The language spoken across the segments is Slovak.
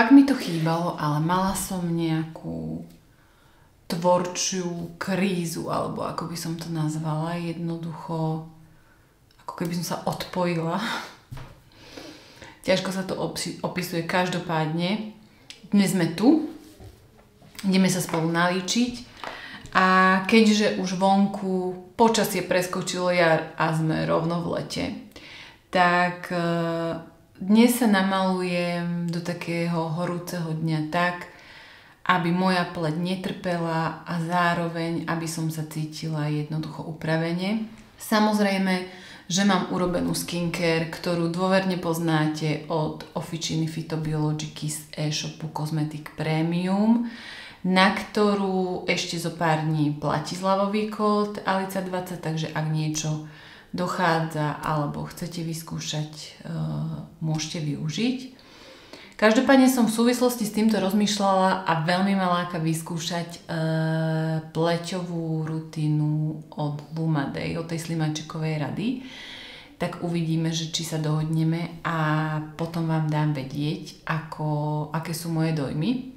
fakt mi to chýbalo, ale mala som nejakú tvorčiu krízu, alebo ako by som to nazvala, jednoducho, ako keby som sa odpojila. Ťažko sa to opisuje. Každopádne, dnes sme tu, ideme sa spolu nalíčiť a keďže už vonku počasie preskočilo jar a sme rovno v lete, tak e, dnes sa namalujem do takého horúceho dňa tak, aby moja pleť netrpela a zároveň, aby som sa cítila jednoducho upravene. Samozrejme, že mám urobenú skincare, ktorú dôverne poznáte od Officiny Phytobiologiky z e-shopu Cosmetic Premium na ktorú ešte zo pár dní platí zľavový kód ALICA20, takže ak niečo dochádza alebo chcete vyskúšať, e, môžete využiť. Každopádne som v súvislosti s týmto rozmýšľala a veľmi ma láka vyskúšať e, pleťovú rutinu od Lumadej, od tej slimačikovej rady. Tak uvidíme, že či sa dohodneme a potom vám dám vedieť, ako, aké sú moje dojmy.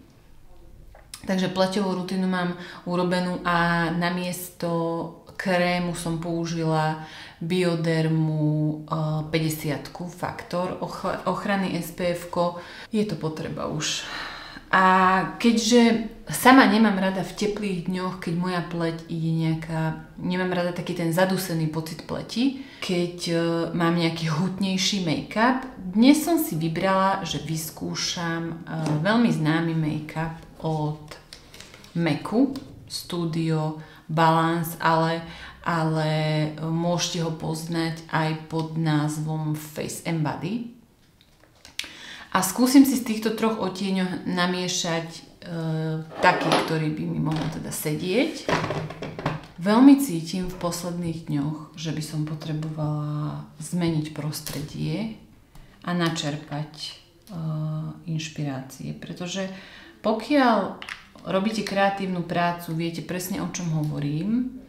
Takže pleťovú rutinu mám urobenú a namiesto krému som použila Biodermu 50 eh, faktor ochrany SPF. Je to potreba už. A keďže sama nemám rada v teplých dňoch, keď moja pleť ide nejaká, nemám rada taký ten zadusený pocit pleti, keď uh, mám nejaký hutnejší make-up, dnes som si vybrala, že vyskúšam uh, veľmi známy make-up od Meku, Studio Balance, ale, ale môžete ho poznať aj pod názvom Face and Body. A skúsim si z týchto troch odtieňov namiešať e, taký, ktorý by mi mohol teda sedieť. Veľmi cítim v posledných dňoch, že by som potrebovala zmeniť prostredie a načerpať e, inšpirácie, pretože pokiaľ robíte kreatívnu prácu, viete presne o čom hovorím,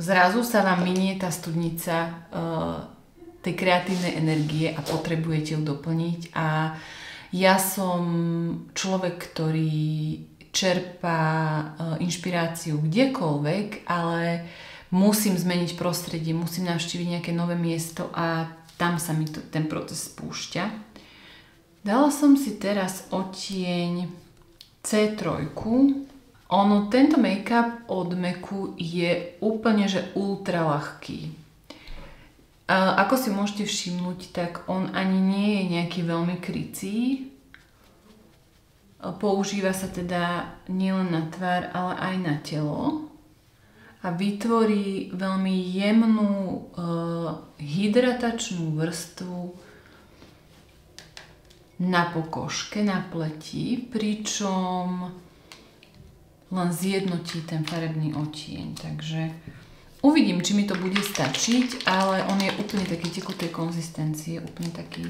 zrazu sa vám minie tá studnica uh, tej kreatívnej energie a potrebujete ju doplniť a ja som človek, ktorý čerpá uh, inšpiráciu kdekoľvek, ale musím zmeniť prostredie, musím navštíviť nejaké nové miesto a tam sa mi to, ten proces spúšťa. Dala som si teraz odtieň C3. Ono, tento make-up od Meku je úplne, že ultra ľahký. Ako si môžete všimnúť, tak on ani nie je nejaký veľmi krycí. Používa sa teda nielen na tvár, ale aj na telo a vytvorí veľmi jemnú uh, hydratačnú vrstvu na pokožke, na pleti, pričom len zjednotí ten farebný odtieň. Takže uvidím, či mi to bude stačiť, ale on je úplne taký tekutej konzistencie, úplne taký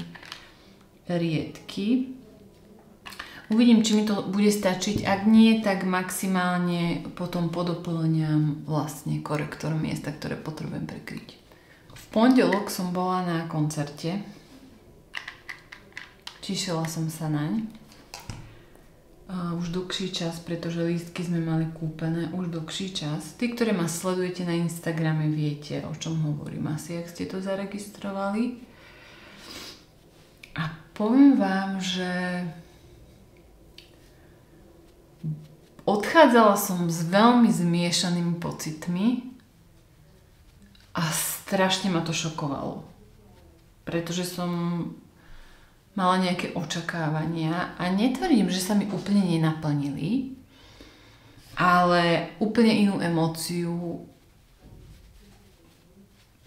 riedky. Uvidím, či mi to bude stačiť. Ak nie, tak maximálne potom podoplňam vlastne korektor miesta, ktoré potrebujem prekryť. V pondelok som bola na koncerte Tešila som sa naň. Uh, už dlhší čas, pretože lístky sme mali kúpené už dlhší čas. Tí, ktorí ma sledujete na Instagrame, viete, o čom hovorím. Asi, ak ste to zaregistrovali. A poviem vám, že odchádzala som s veľmi zmiešanými pocitmi a strašne ma to šokovalo. Pretože som mala nejaké očakávania a netvrdím, že sa mi úplne nenaplnili, ale úplne inú emóciu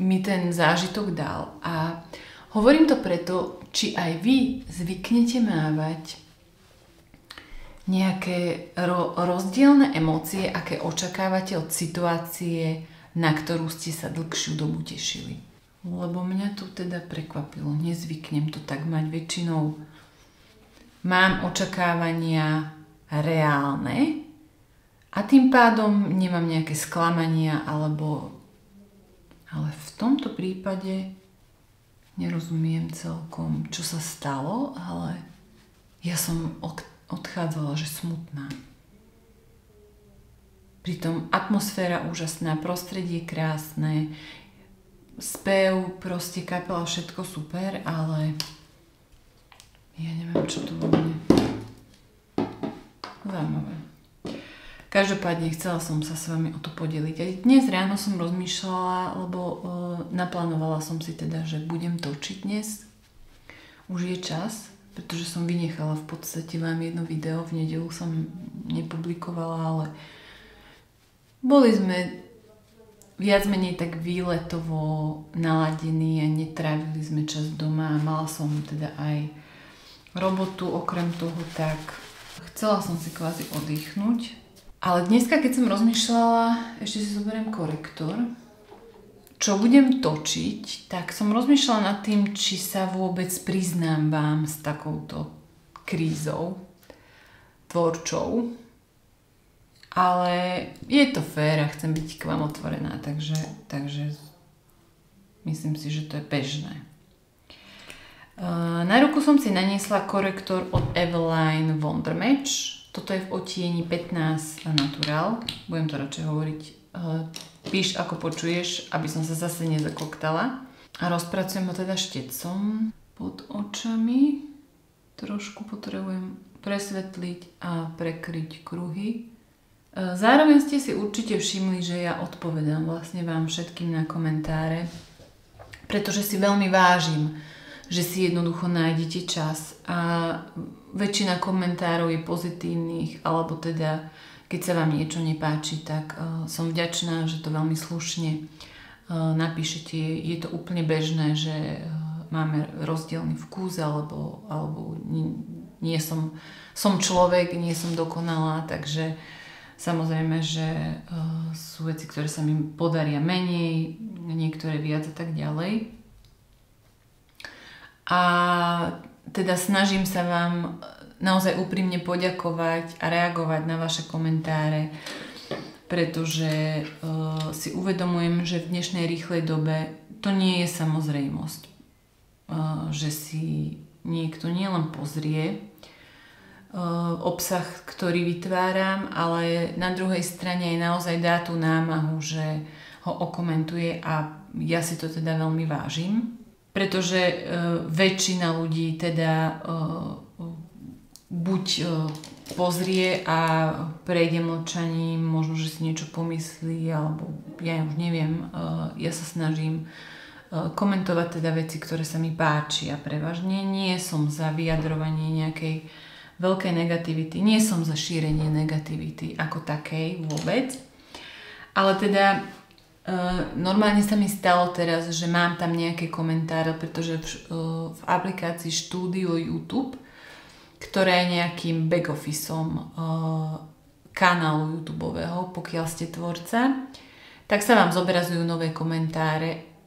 mi ten zážitok dal. A hovorím to preto, či aj vy zvyknete mávať nejaké ro- rozdielne emócie, aké očakávate od situácie, na ktorú ste sa dlhšiu dobu tešili. Lebo mňa to teda prekvapilo. Nezvyknem to tak mať väčšinou. Mám očakávania reálne a tým pádom nemám nejaké sklamania alebo... Ale v tomto prípade nerozumiem celkom, čo sa stalo, ale ja som odchádzala, že smutná. Pritom atmosféra úžasná, prostredie krásne, spev, proste kapela, všetko super, ale ja neviem, čo tu vo. Zaujímavé. Každopádne chcela som sa s vami o to podeliť. Aj dnes ráno som rozmýšľala, lebo uh, naplánovala som si teda, že budem točiť dnes. Už je čas, pretože som vynechala v podstate vám jedno video. V nedelu som nepublikovala, ale boli sme viac menej tak výletovo naladení a netrávili sme čas doma a mala som teda aj robotu okrem toho, tak chcela som si kvázi oddychnúť. Ale dneska, keď som rozmýšľala, ešte si zoberiem korektor, čo budem točiť, tak som rozmýšľala nad tým, či sa vôbec priznám vám s takouto krízou tvorčou, ale je to fér a chcem byť k vám otvorená, takže, takže myslím si, že to je bežné. Na ruku som si naniesla korektor od Eveline Wondermatch. Toto je v otieni 15 Natural. Budem to radšej hovoriť. Píš ako počuješ, aby som sa zase nezakoktala. A rozpracujem ho teda štecom pod očami. Trošku potrebujem presvetliť a prekryť kruhy. E, zároveň ste si určite všimli, že ja odpovedám vlastne vám všetkým na komentáre, pretože si veľmi vážim, že si jednoducho nájdete čas a väčšina komentárov je pozitívnych, alebo teda keď sa vám niečo nepáči, tak uh, som vďačná, že to veľmi slušne uh, napíšete. Je to úplne bežné, že máme rozdielny vkus, alebo, alebo nie, nie som, som človek, nie som dokonalá, takže uh, Samozrejme, že uh, sú veci, ktoré sa mi podaria menej, niektoré viac a tak ďalej. A teda snažím sa vám naozaj úprimne poďakovať a reagovať na vaše komentáre, pretože uh, si uvedomujem, že v dnešnej rýchlej dobe to nie je samozrejmosť, že si niekto nielen pozrie, Eh, obsah, ktorý vytváram, ale na druhej strane aj naozaj dá tú námahu, že ho okomentuje a ja si to teda veľmi vážim, pretože uh, väčšina ľudí teda uh, buď pozrie a prejde mlčaním, možno, že si niečo pomyslí, alebo ja už neviem, ja sa snažím komentovať teda veci, ktoré sa mi páči a prevažne. Nie som za vyjadrovanie nejakej veľkej negativity. Nie som za šírenie negativity ako takej vôbec. Ale teda Uh, normálne sa mi stalo teraz, že mám tam nejaké komentáre, pretože v, uh, v aplikácii štúdio YouTube, ktoré je nejakým back officeom uh, kanálu YouTube, pokiaľ ste tvorca, tak sa vám zobrazujú nové komentáre,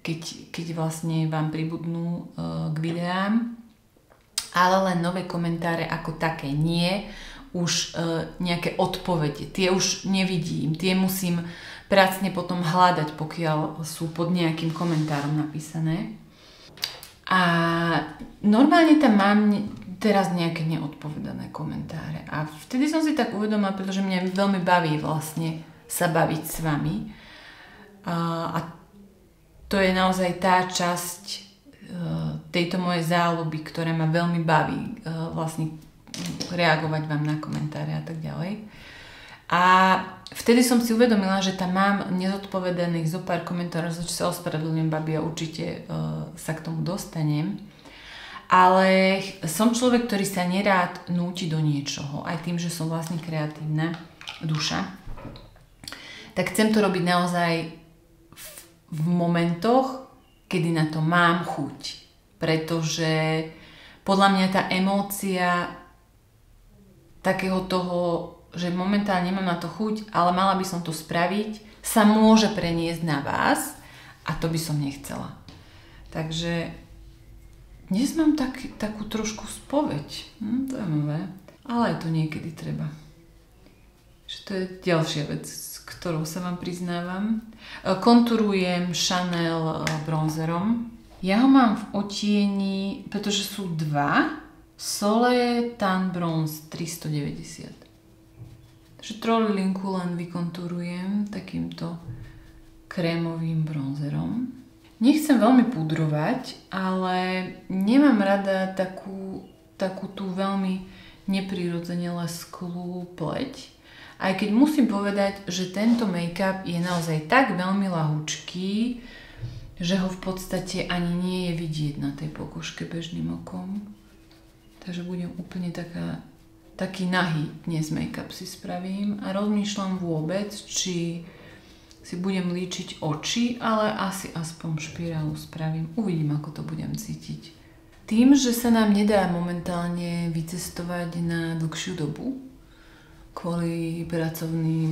keď, keď vlastne vám pribudnú k videám ale len nové komentáre ako také nie, už e, nejaké odpovede. Tie už nevidím, tie musím pracne potom hľadať, pokiaľ sú pod nejakým komentárom napísané. A normálne tam mám teraz nejaké neodpovedané komentáre. A vtedy som si tak uvedomila, pretože mňa veľmi baví vlastne sa baviť s vami. A, to je naozaj tá časť tejto mojej záľuby, ktoré ma veľmi baví eh, vlastne reagovať vám na komentáre a tak ďalej. A vtedy som si uvedomila, že tam mám nezodpovedaných zo pár komentárov, za čo sa ospravedlňujem, babi, a určite uh, sa k tomu dostanem. Ale som človek, ktorý sa nerád núti do niečoho, aj tým, že som vlastne kreatívna duša. Tak chcem to robiť naozaj v momentoch, kedy na to mám chuť. Pretože podľa mňa tá emócia takého toho, že momentálne nemám na to chuť, ale mala by som to spraviť, sa môže preniesť na vás a to by som nechcela. Takže dnes mám tak, takú trošku spoveď. Hm, nové. Ale aj to niekedy treba. Že to je ďalšia vec, ktorou sa vám priznávam. E, konturujem Chanel e, bronzerom. Ja ho mám v otieni, pretože sú dva. Sole Tan Bronze 390. Takže trolilinku len vykonturujem takýmto krémovým bronzerom. Nechcem veľmi pudrovať, ale nemám rada takú, takú tú veľmi neprirodzene lesklú pleť. Aj keď musím povedať, že tento make-up je naozaj tak veľmi lahúčký, že ho v podstate ani nie je vidieť na tej pokožke bežným okom. Takže budem úplne taká, taký nahý dnes make-up si spravím a rozmýšľam vôbec, či si budem líčiť oči, ale asi aspoň špirálu spravím. Uvidím, ako to budem cítiť. Tým, že sa nám nedá momentálne vycestovať na dlhšiu dobu, kvôli pracovným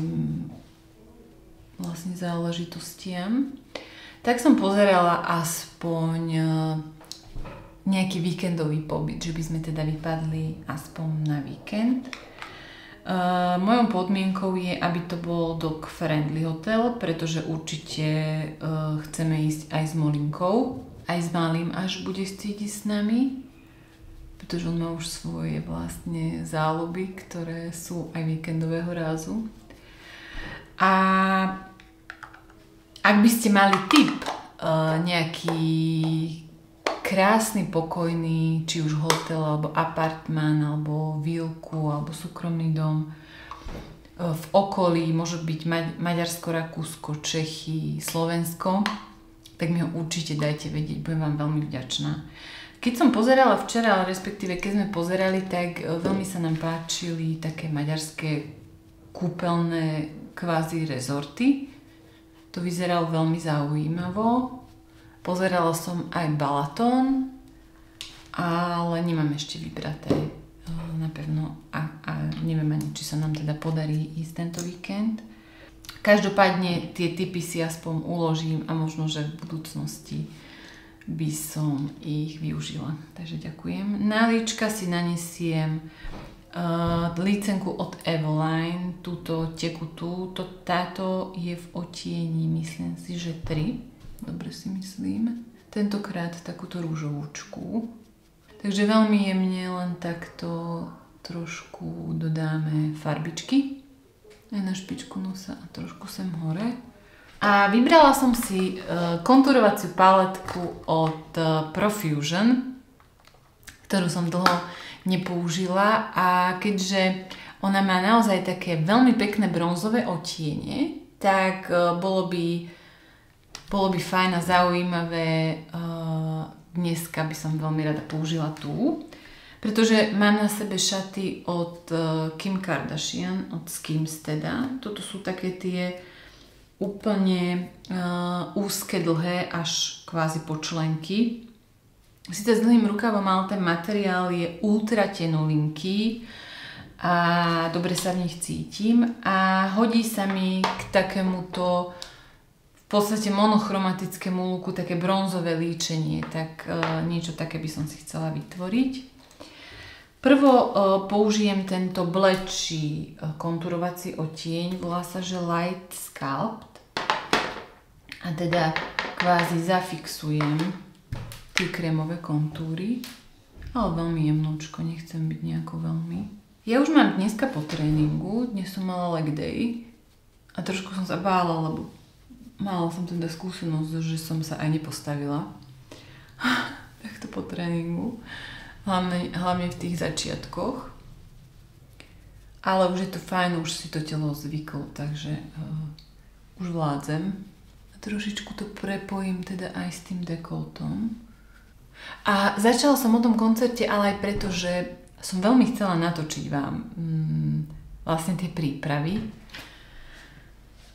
vlastne záležitostiam, tak som pozerala aspoň e, nejaký víkendový pobyt, že by sme teda vypadli aspoň na víkend. Uh, mojou podmienkou je, aby to bol dog friendly hotel, pretože určite uh, chceme ísť aj s Molinkou, aj s Malým, až bude chcieť s nami pretože on má už svoje vlastne záľuby, ktoré sú aj víkendového rázu. A ak by ste mali tip uh, nejaký krásny, pokojný, či už hotel, alebo apartmán, alebo výlku, alebo súkromný dom uh, v okolí, môže byť Ma- Maďarsko, Rakúsko, Čechy, Slovensko, tak mi ho určite dajte vedieť, budem vám veľmi vďačná. Keď som pozerala včera, respektíve keď sme pozerali, tak e, veľmi sa nám páčili také maďarské kúpeľné kvázi rezorty. To vyzeralo veľmi zaujímavo. Pozerala som aj Balaton, ale nemám ešte vybraté e, napevno a, a neviem ani, či sa nám teda podarí ísť tento víkend. Každopádne tie typy si aspoň uložím a možno, že v budúcnosti by som ich využila. Takže ďakujem. Na líčka si nanesiem uh, lícenku od Eveline, túto tekutú. To, táto je v otieni, myslím si, že 3. Dobre si myslím. Tentokrát takúto rúžovúčku. Takže veľmi jemne len takto trošku dodáme farbičky aj na špičku nosa a trošku sem hore. A vybrala som si uh, konturovaciu paletku od uh, Profusion, ktorú som dlho nepoužila a keďže ona má naozaj také veľmi pekné bronzové otiene, tak uh, bolo by, bolo by fajn a zaujímavé dneska by som veľmi rada použila tú, pretože mám na sebe šaty od Kim Kardashian, od Skims teda. Toto sú také tie úplne uh, úzke, dlhé, až kvázi po členky. Sice s dlhým rukavom, ale ten materiál je ultra tenulinký a dobre sa v nich cítim a hodí sa mi k takémuto v podstate monochromatickému luku, také bronzové líčenie, tak uh, niečo také by som si chcela vytvoriť. Prvo uh, použijem tento blečí konturovací otieň, volá sa, že Light Sculpt a teda kvázi zafixujem tie krémové kontúry, ale veľmi jemnúčko, nechcem byť nejako veľmi. Ja už mám dneska po tréningu, dnes som mala leg day a trošku som sa bála, lebo mala som teda skúsenosť, že som sa aj nepostavila takto po tréningu, hlavne, hlavne v tých začiatkoch. Ale už je to fajn, už si to telo zvyklo, takže uh, už vládzem trošičku to prepojím teda aj s tým dekoltom. A začala som o tom koncerte, ale aj preto, že som veľmi chcela natočiť vám mm, vlastne tie prípravy.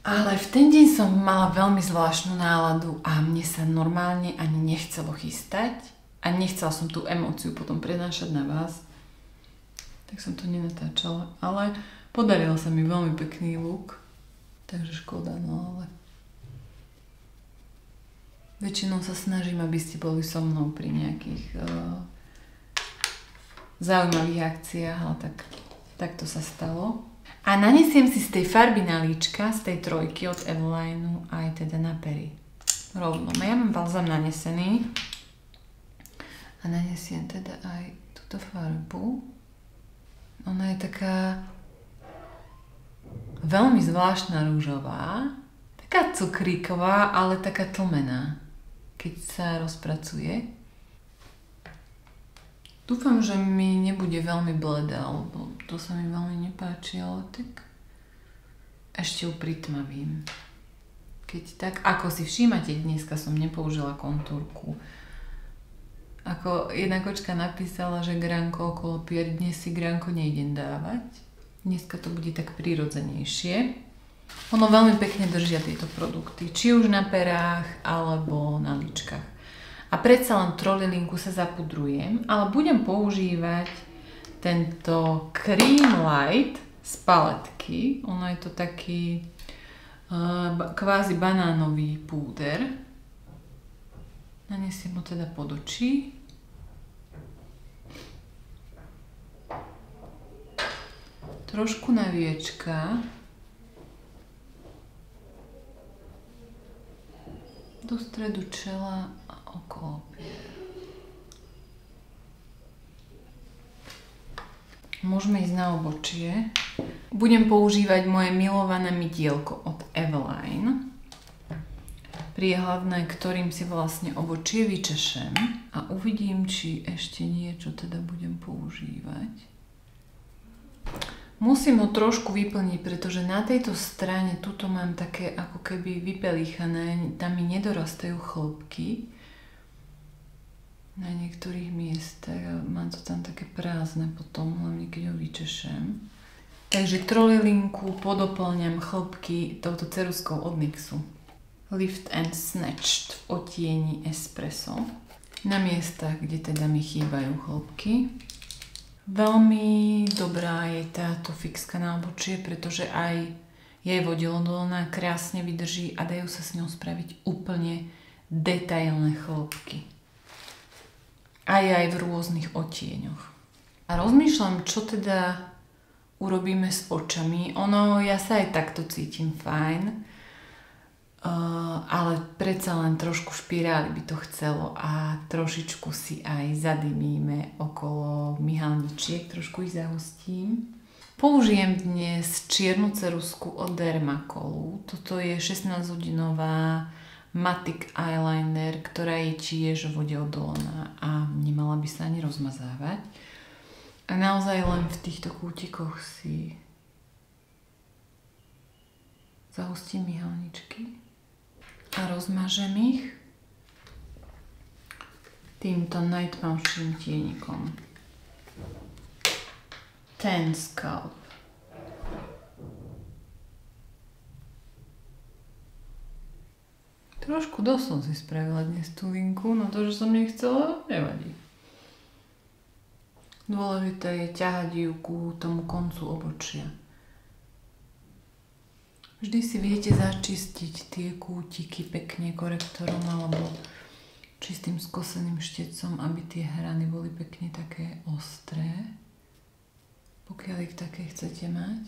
Ale v ten deň som mala veľmi zvláštnu náladu a mne sa normálne ani nechcelo chystať a nechcela som tú emóciu potom prenášať na vás. Tak som to nenatáčala, ale podaril sa mi veľmi pekný look. Takže škoda, no ale Väčšinou sa snažím, aby ste boli so mnou pri nejakých uh, zaujímavých akciách, ale tak, tak to sa stalo. A nanesiem si z tej farby na líčka, z tej trojky od Evelineu aj teda na pery. Rovno. Ja mám balzam nanesený. A nanesiem teda aj túto farbu. Ona je taká veľmi zvláštna rúžová. Taká cukríková, ale taká tlmená, keď sa rozpracuje. Dúfam, že mi nebude veľmi bledá, lebo to sa mi veľmi nepáči, ale tak ešte ju pritmavím. Keď tak, ako si všímate, dneska som nepoužila kontúrku. Ako jedna kočka napísala, že gránko okolo pier, dnes si gránko nejdem dávať. Dneska to bude tak prirodzenejšie. Ono veľmi pekne držia tieto produkty, či už na perách, alebo na ličkách. A predsa len trolilinku sa zapudrujem, ale budem používať tento Cream Light z paletky. Ono je to taký uh, kvázi banánový púder. Nanesiem ho teda pod oči. Trošku na viečka. Do stredu čela okolo Môžeme ísť na obočie. Budem používať moje milované mydielko od Eveline. Priehľadné, ktorým si vlastne obočie vyčešem a uvidím, či ešte niečo teda budem používať. Musím ho trošku vyplniť, pretože na tejto strane tuto mám také ako keby vypelichané, tam mi nedorastajú chlopky na niektorých miestach a mám to tam také prázdne potom, hlavne keď ho vyčešem. Takže trolilinku podoplňam chlopky touto ceruskou od NYXu. Lift and Snatched v otieni espresso. Na miestach, kde teda mi chýbajú chlopky. Veľmi dobrá je táto fixka na obočie, pretože aj je vodilodolná, krásne vydrží a dajú sa s ňou spraviť úplne detailné chlopky aj aj v rôznych odtieňoch. A rozmýšľam, čo teda urobíme s očami. Ono, ja sa aj takto cítim fajn, ale predsa len trošku špirály by to chcelo a trošičku si aj zadymíme okolo myhalničiek, trošku ich zahustím. Použijem dnes čiernu cerusku od Dermacolu. Toto je 16-hodinová Matic eyeliner, ktorá je tiež vodeodolná a nemala by sa ani rozmazávať. A naozaj len v týchto kútikoch si zahustím myhalničky a rozmažem ich týmto najtmavším tienikom. Ten Scalp. Trošku dosť som si spravila dnes tú linku, no to, že som nechcela, nevadí. Dôležité je ťahať ju ku tomu koncu obočia. Vždy si viete začistiť tie kútiky pekne korektorom alebo čistým skoseným štecom, aby tie hrany boli pekne také ostré, pokiaľ ich také chcete mať.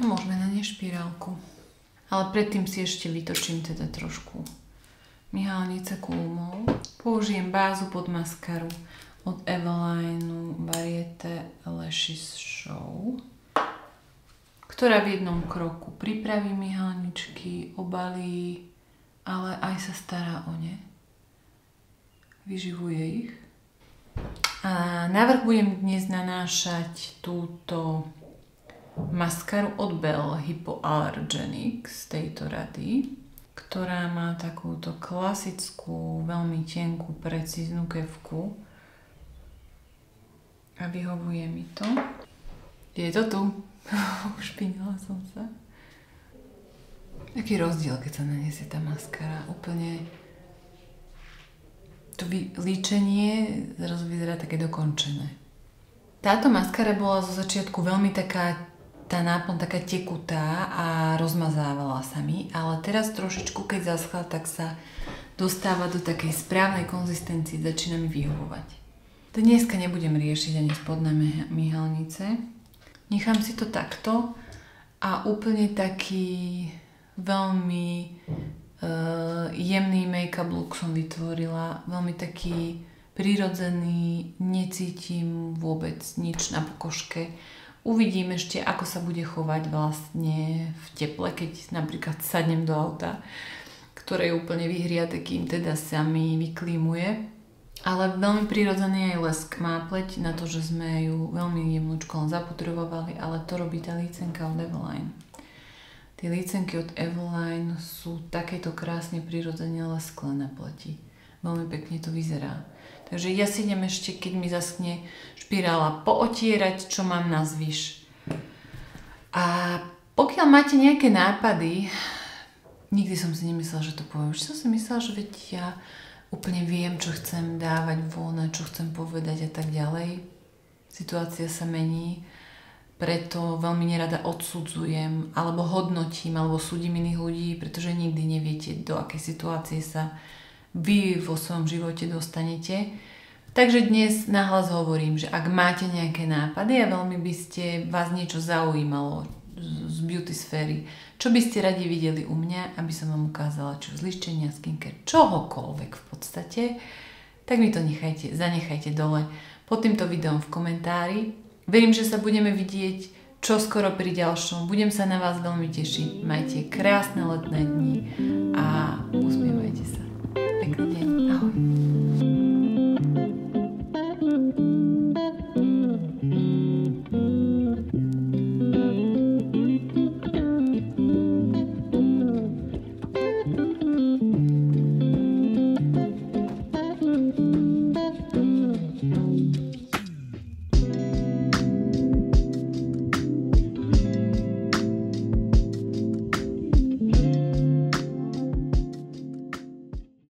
No, môžeme na ne špirálku. Ale predtým si ešte vytočím teda trošku myhalnice kulmov. Použijem bázu pod maskaru od Evelineu Variete Lashes Show, ktorá v jednom kroku pripraví myhalničky, obalí, ale aj sa stará o ne. Vyživuje ich. A návrh budem dnes nanášať túto maskaru od Bell Hypoallergenic z tejto rady, ktorá má takúto klasickú, veľmi tenkú, precíznu kevku a vyhovuje mi to. Je to tu. Ušpinila som sa. Aký rozdiel, keď sa naniesie tá maskara. Úplne to líčenie zrazu vyzerá také dokončené. Táto maskara bola zo začiatku veľmi taká tá náplň taká tekutá a rozmazávala sa mi, ale teraz trošičku, keď zaschla, tak sa dostáva do takej správnej konzistencie, začína mi vyhovovať. Dneska nebudem riešiť ani spodné myhalnice. Nechám si to takto a úplne taký veľmi uh, jemný make-up look som vytvorila. Veľmi taký prirodzený, necítim vôbec nič na pokožke. Uvidím ešte, ako sa bude chovať vlastne v teple, keď napríklad sadnem do auta, ktoré je úplne vyhriate, kým teda sa mi vyklímuje. Ale veľmi prirodzený aj lesk má pleť na to, že sme ju veľmi jemnúčko zapotrebovali, ale to robí tá lícenka od Eveline. Tie lícenky od Eveline sú takéto krásne prirodzene leskle na pleti. Veľmi pekne to vyzerá. Takže ja si idem ešte, keď mi zaskne špirála, pootierať, čo mám na zvyš. A pokiaľ máte nejaké nápady, nikdy som si nemyslela, že to poviem. Už som si myslela, že veď ja úplne viem, čo chcem dávať von čo chcem povedať a tak ďalej. Situácia sa mení, preto veľmi nerada odsudzujem alebo hodnotím alebo súdim iných ľudí, pretože nikdy neviete, do akej situácie sa vy vo svojom živote dostanete. Takže dnes nahlas hovorím, že ak máte nejaké nápady a veľmi by ste vás niečo zaujímalo z beauty sféry, čo by ste radi videli u mňa, aby som vám ukázala čo z liščenia, skincare, čohokoľvek v podstate, tak mi to nechajte, zanechajte dole pod týmto videom v komentári. Verím, že sa budeme vidieť čo skoro pri ďalšom. Budem sa na vás veľmi tešiť. Majte krásne letné dni a usmievajte sa. Pekný deň. Ahoj.